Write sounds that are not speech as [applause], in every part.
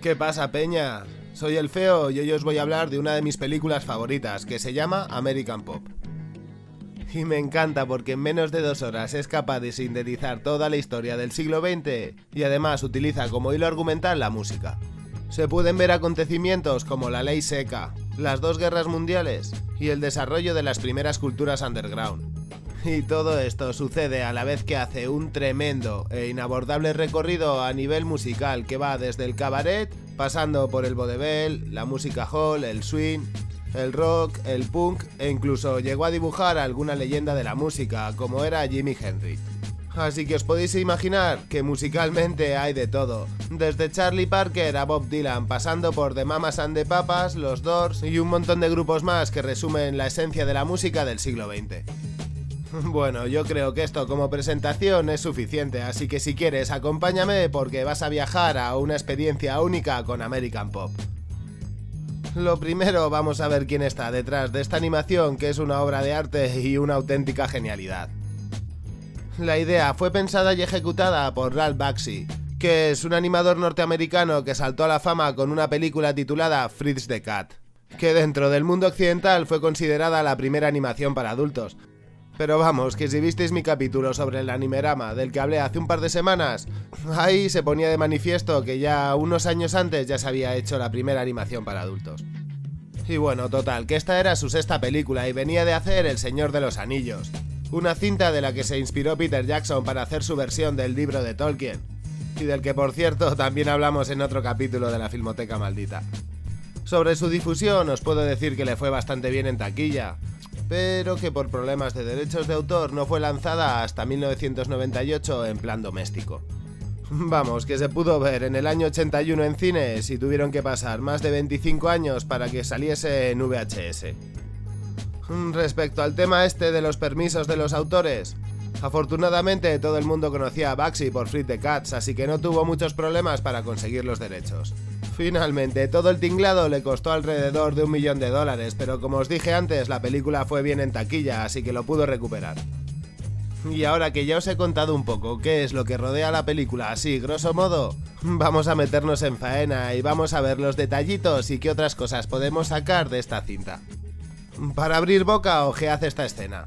¿Qué pasa, Peña? Soy el Feo y hoy os voy a hablar de una de mis películas favoritas, que se llama American Pop. Y me encanta porque en menos de dos horas es capaz de sintetizar toda la historia del siglo XX y además utiliza como hilo argumental la música. Se pueden ver acontecimientos como la ley seca, las dos guerras mundiales y el desarrollo de las primeras culturas underground. Y todo esto sucede a la vez que hace un tremendo e inabordable recorrido a nivel musical que va desde el cabaret, pasando por el vodevil, la música hall, el swing, el rock, el punk e incluso llegó a dibujar alguna leyenda de la música como era Jimi Hendrix. Así que os podéis imaginar que musicalmente hay de todo, desde Charlie Parker a Bob Dylan, pasando por The Mamas and the Papas, Los Doors y un montón de grupos más que resumen la esencia de la música del siglo XX. [laughs] Bueno, yo creo que esto como presentación es suficiente, así que si quieres acompáñame porque vas a viajar a una experiencia única con American Pop. Lo primero vamos a ver quién está detrás de esta animación que es una obra de arte y una auténtica genialidad. La idea fue pensada y ejecutada por Ralph Bakshi, que es un animador norteamericano que saltó a la fama con una película titulada Fritz the Cat, que dentro del mundo occidental fue considerada la primera animación para adultos. Pero vamos, que si visteis mi capítulo sobre el animerama del que hablé hace un par de semanas, ahí se ponía de manifiesto que ya unos años antes ya se había hecho la primera animación para adultos. Y bueno, total, que esta era su sexta película y venía de hacer El Señor de los Anillos, una cinta de la que se inspiró Peter Jackson para hacer su versión del libro de Tolkien, y del que por cierto también hablamos en otro capítulo de la Filmoteca Maldita. Sobre su difusión os puedo decir que le fue bastante bien en taquilla, pero que por problemas de derechos de autor no fue lanzada hasta 1998 en plan doméstico. Vamos, que se pudo ver en el año 81 en cines y tuvieron que pasar más de 25 años para que saliese en VHS. Respecto al tema este de los permisos de los autores, afortunadamente todo el mundo conocía a Baxi por Free the Cats, así que no tuvo muchos problemas para conseguir los derechos. Finalmente, todo el tinglado le costó alrededor de un millón de dólares, pero como os dije antes, la película fue bien en taquilla, así que lo pudo recuperar. Y ahora que ya os he contado un poco qué es lo que rodea la película así, grosso modo, vamos a meternos en faena y vamos a ver los detallitos y qué otras cosas podemos sacar de esta cinta. Para abrir boca, ojead esta escena.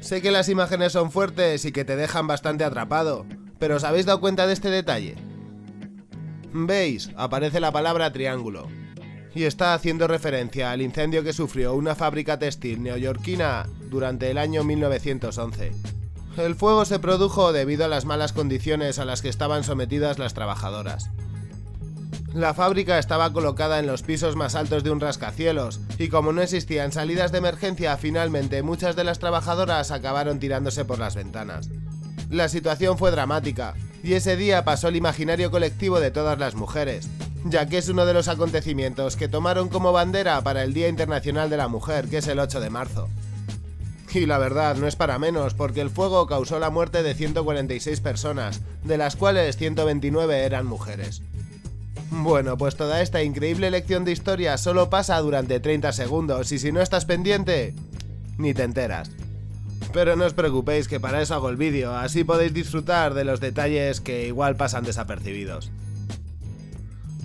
Sé que las imágenes son fuertes y que te dejan bastante atrapado, pero ¿os habéis dado cuenta de este detalle? Veis, aparece la palabra triángulo. Y está haciendo referencia al incendio que sufrió una fábrica textil neoyorquina durante el año 1911. El fuego se produjo debido a las malas condiciones a las que estaban sometidas las trabajadoras. La fábrica estaba colocada en los pisos más altos de un rascacielos, y como no existían salidas de emergencia, finalmente muchas de las trabajadoras acabaron tirándose por las ventanas. La situación fue dramática, y ese día pasó el imaginario colectivo de todas las mujeres, ya que es uno de los acontecimientos que tomaron como bandera para el Día Internacional de la Mujer, que es el 8 de marzo. Y la verdad, no es para menos, porque el fuego causó la muerte de 146 personas, de las cuales 129 eran mujeres. Bueno, pues toda esta increíble lección de historia solo pasa durante 30 segundos y si no estás pendiente, ni te enteras. Pero no os preocupéis que para eso hago el vídeo, así podéis disfrutar de los detalles que igual pasan desapercibidos.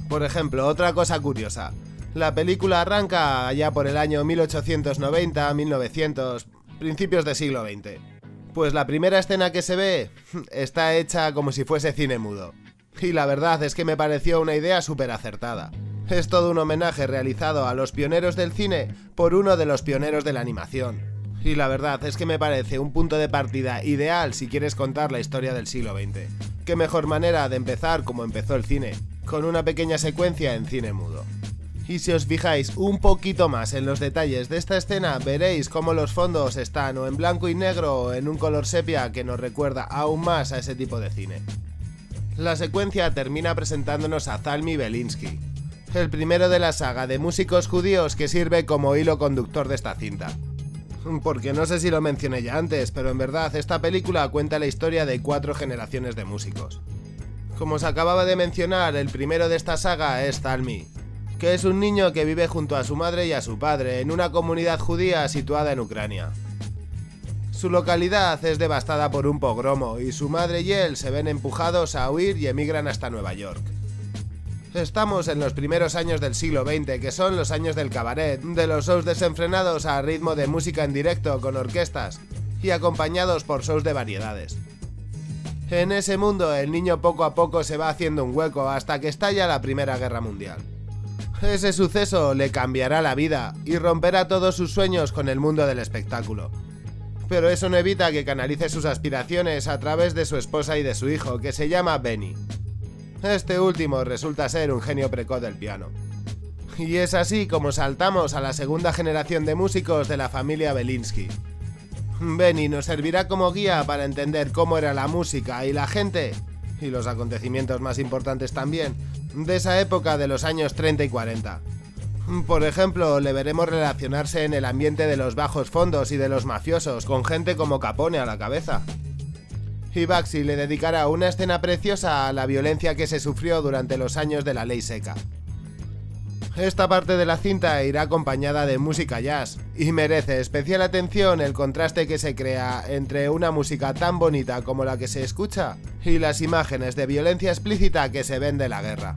Por ejemplo, otra cosa curiosa. La película arranca allá por el año 1890, 1900, principios del siglo XX. Pues la primera escena que se ve [laughs] está hecha como si fuese cine mudo. Y la verdad es que me pareció una idea súper acertada. Es todo un homenaje realizado a los pioneros del cine por uno de los pioneros de la animación. Y la verdad es que me parece un punto de partida ideal si quieres contar la historia del siglo XX. Qué mejor manera de empezar como empezó el cine, con una pequeña secuencia en cine mudo. Y si os fijáis un poquito más en los detalles de esta escena, veréis cómo los fondos están o en blanco y negro o en un color sepia que nos recuerda aún más a ese tipo de cine. La secuencia termina presentándonos a Zalmi Belinsky, el primero de la saga de músicos judíos que sirve como hilo conductor de esta cinta. Porque no sé si lo mencioné ya antes, pero en verdad esta película cuenta la historia de cuatro generaciones de músicos. Como os acababa de mencionar, el primero de esta saga es Zalmi, que es un niño que vive junto a su madre y a su padre en una comunidad judía situada en Ucrania. Su localidad es devastada por un pogromo y su madre y él se ven empujados a huir y emigran hasta Nueva York. Estamos en los primeros años del siglo XX, que son los años del cabaret, de los shows desenfrenados a ritmo de música en directo con orquestas y acompañados por shows de variedades. En ese mundo el niño poco a poco se va haciendo un hueco hasta que estalla la Primera Guerra Mundial. Ese suceso le cambiará la vida y romperá todos sus sueños con el mundo del espectáculo. Pero eso no evita que canalice sus aspiraciones a través de su esposa y de su hijo, que se llama Benny. Este último resulta ser un genio precoz del piano. Y es así como saltamos a la segunda generación de músicos de la familia Belinsky. Benny nos servirá como guía para entender cómo era la música y la gente, y los acontecimientos más importantes también, de esa época de los años 30 y 40. Por ejemplo, le veremos relacionarse en el ambiente de los bajos fondos y de los mafiosos, con gente como Capone a la cabeza y Baxi le dedicará una escena preciosa a la violencia que se sufrió durante los años de la ley seca. Esta parte de la cinta irá acompañada de música jazz, y merece especial atención el contraste que se crea entre una música tan bonita como la que se escucha y las imágenes de violencia explícita que se ven de la guerra.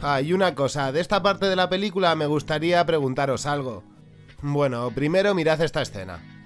Ah, y una cosa, de esta parte de la película me gustaría preguntaros algo. Bueno, primero mirad esta escena.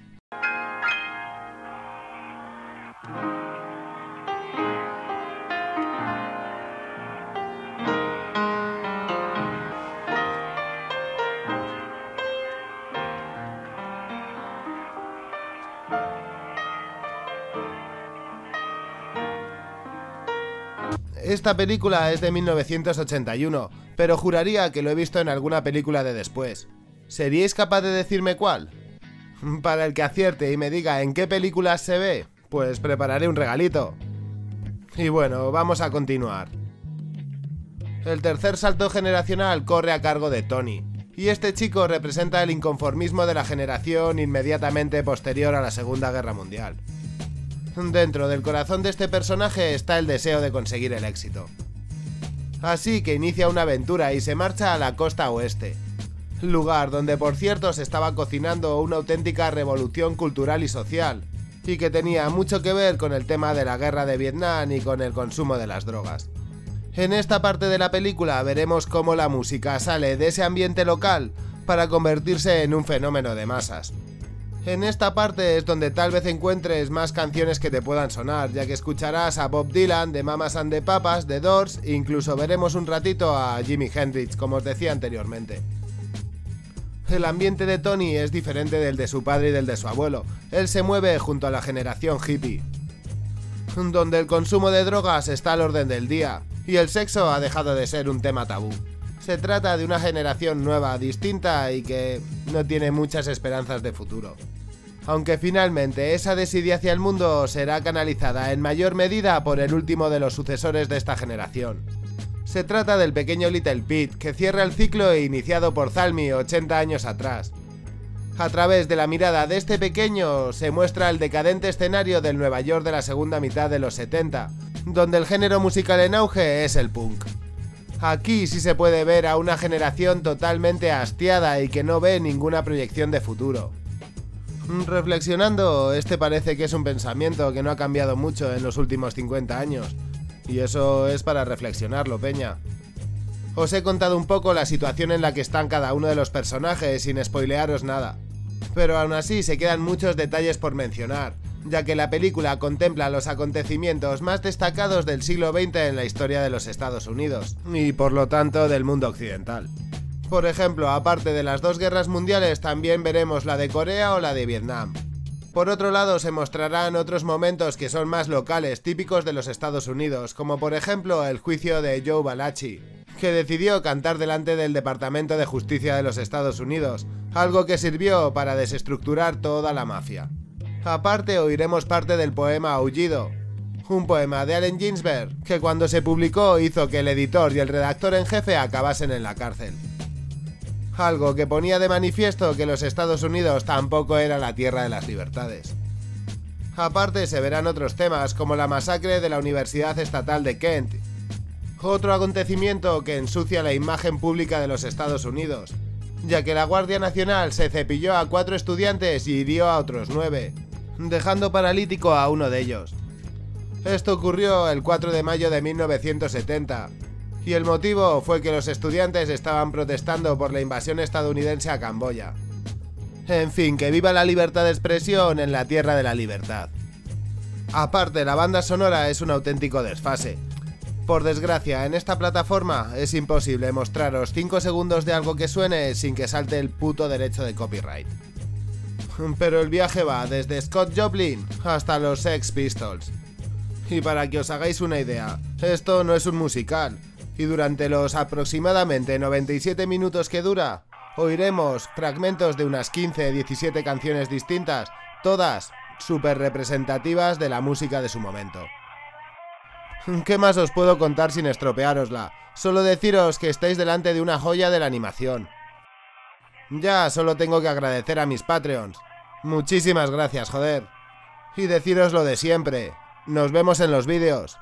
Esta película es de 1981, pero juraría que lo he visto en alguna película de después. ¿Seríais capaz de decirme cuál? [laughs] Para el que acierte y me diga en qué películas se ve, pues prepararé un regalito. Y bueno, vamos a continuar. El tercer salto generacional corre a cargo de Tony, y este chico representa el inconformismo de la generación inmediatamente posterior a la Segunda Guerra Mundial. Dentro del corazón de este personaje está el deseo de conseguir el éxito. Así que inicia una aventura y se marcha a la costa oeste, lugar donde por cierto se estaba cocinando una auténtica revolución cultural y social, y que tenía mucho que ver con el tema de la guerra de Vietnam y con el consumo de las drogas. En esta parte de la película veremos cómo la música sale de ese ambiente local para convertirse en un fenómeno de masas. En esta parte es donde tal vez encuentres más canciones que te puedan sonar, ya que escucharás a Bob Dylan, de Mamas and the Papas, de Doors, e incluso veremos un ratito a Jimi Hendrix, como os decía anteriormente. El ambiente de Tony es diferente del de su padre y del de su abuelo. Él se mueve junto a la generación hippie, donde el consumo de drogas está al orden del día, y el sexo ha dejado de ser un tema tabú. Se trata de una generación nueva, distinta y que no tiene muchas esperanzas de futuro. Aunque finalmente esa desidia hacia el mundo será canalizada en mayor medida por el último de los sucesores de esta generación. Se trata del pequeño Little Pete, que cierra el ciclo iniciado por Zalmi 80 años atrás. A través de la mirada de este pequeño se muestra el decadente escenario del Nueva York de la segunda mitad de los 70, donde el género musical en auge es el punk. Aquí sí se puede ver a una generación totalmente hastiada y que no ve ninguna proyección de futuro. Reflexionando, este parece que es un pensamiento que no ha cambiado mucho en los últimos 50 años. Y eso es para reflexionarlo, Peña. Os he contado un poco la situación en la que están cada uno de los personajes sin spoilearos nada. Pero aún así se quedan muchos detalles por mencionar, ya que la película contempla los acontecimientos más destacados del siglo XX en la historia de los Estados Unidos, y por lo tanto del mundo occidental. Por ejemplo, aparte de las dos guerras mundiales, también veremos la de Corea o la de Vietnam. Por otro lado, se mostrarán otros momentos que son más locales, típicos de los Estados Unidos, como por ejemplo el juicio de Joe Balachi, que decidió cantar delante del Departamento de Justicia de los Estados Unidos, algo que sirvió para desestructurar toda la mafia. Aparte oiremos parte del poema Aullido, un poema de Allen Ginsberg que cuando se publicó hizo que el editor y el redactor en jefe acabasen en la cárcel. algo que ponía de manifiesto que los Estados Unidos tampoco era la tierra de las libertades. Aparte se verán otros temas como la masacre de la Universidad Estatal de Kent, otro acontecimiento que ensucia la imagen pública de los Estados Unidos, ya que la Guardia Nacional se cepilló a cuatro estudiantes y hirió a otros nueve, dejando paralítico a uno de ellos. Esto ocurrió el 4 de mayo de 1970, y el motivo fue que los estudiantes estaban protestando por la invasión estadounidense a Camboya. En fin, que viva la libertad de expresión en la tierra de la libertad. Aparte, la banda sonora es un auténtico desfase. Por desgracia, en esta plataforma es imposible mostraros 5 segundos de algo que suene sin que salte el puto derecho de copyright. [laughs] Pero el viaje va desde Scott Joplin hasta los Sex Pistols. Y para que os hagáis una idea, esto no es un musical, y durante los aproximadamente 97 minutos que dura, oiremos fragmentos de unas 15-17 canciones distintas, todas súper representativas de la música de su momento. ¿Qué más os puedo contar sin estropeárosla? Solo deciros que estáis delante de una joya de la animación. Ya, solo tengo que agradecer a mis Patreons. Muchísimas gracias, joder. Y deciros lo de siempre. Nos vemos en los vídeos.